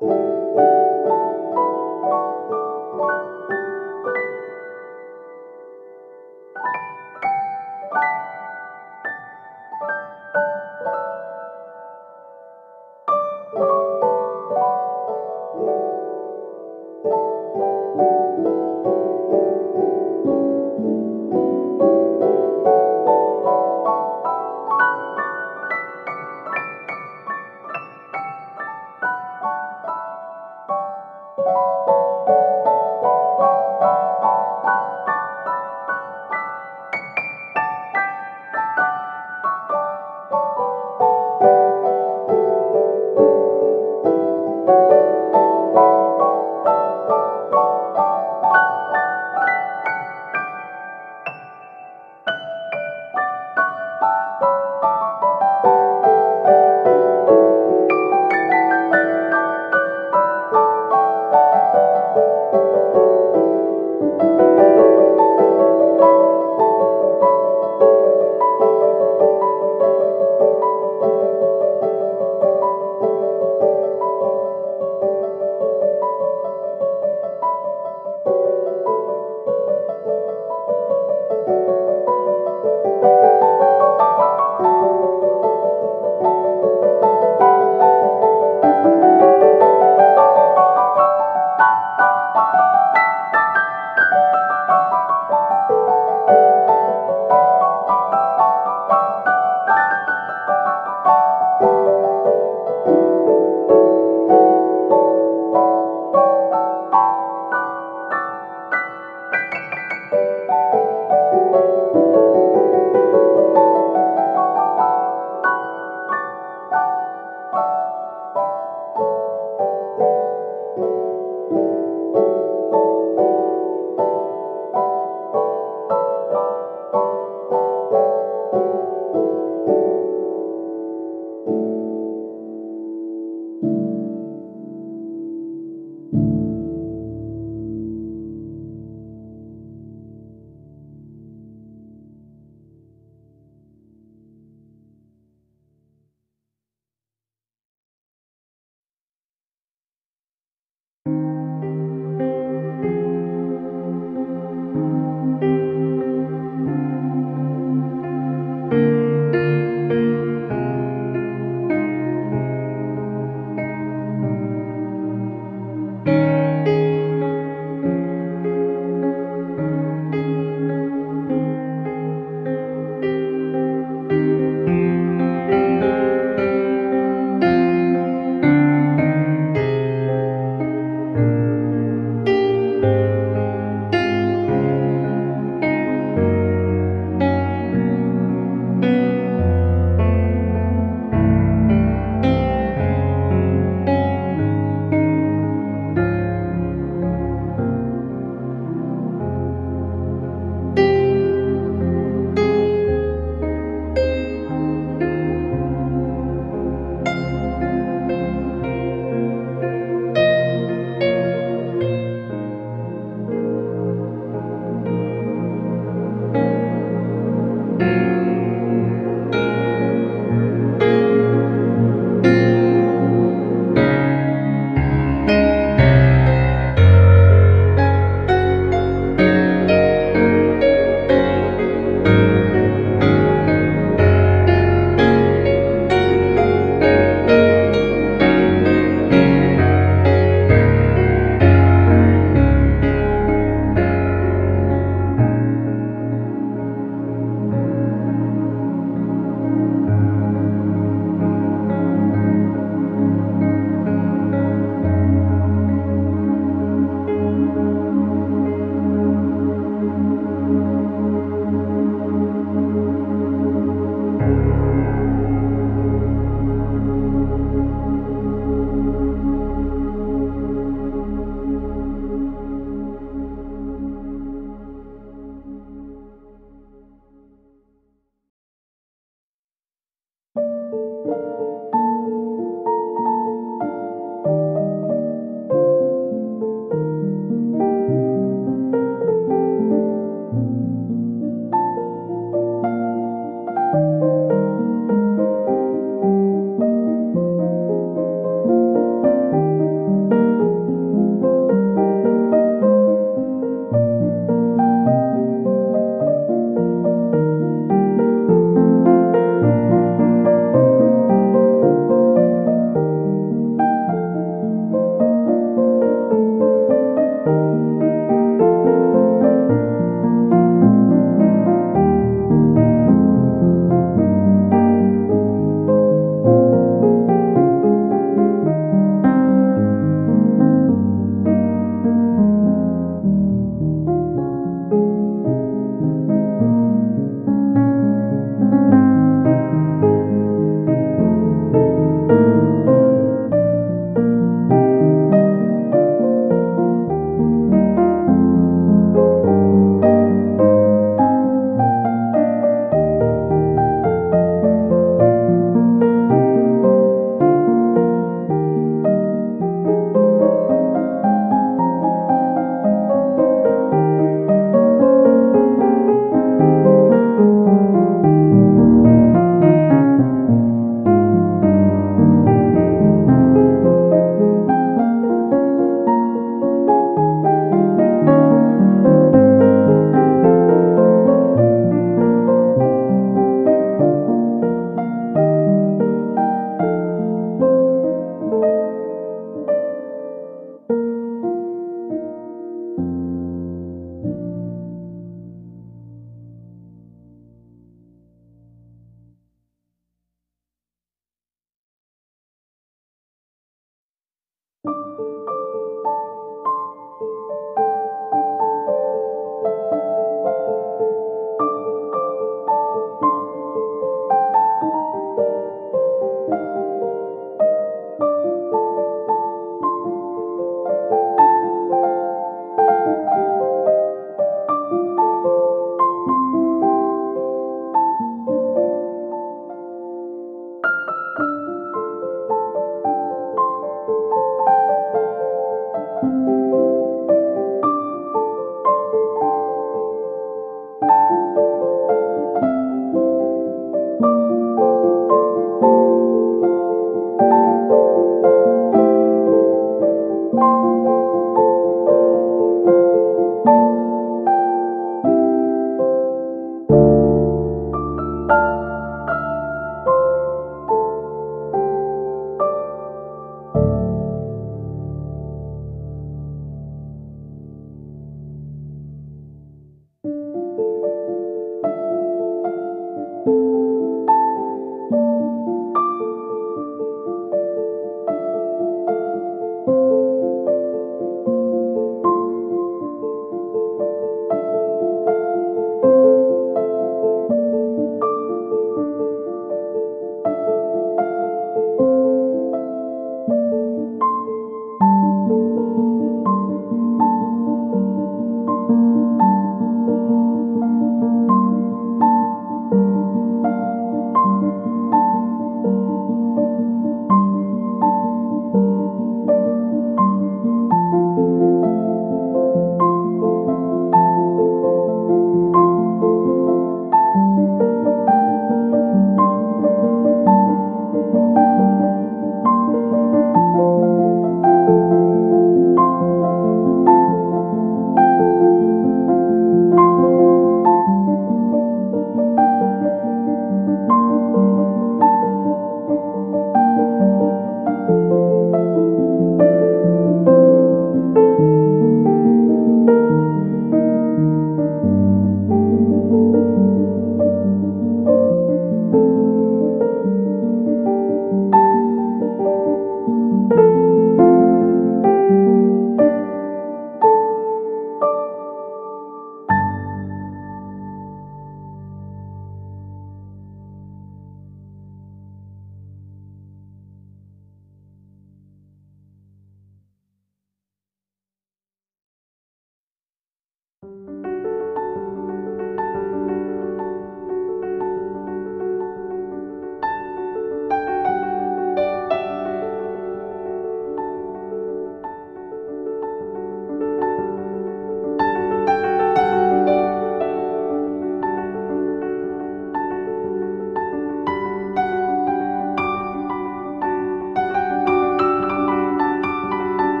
you.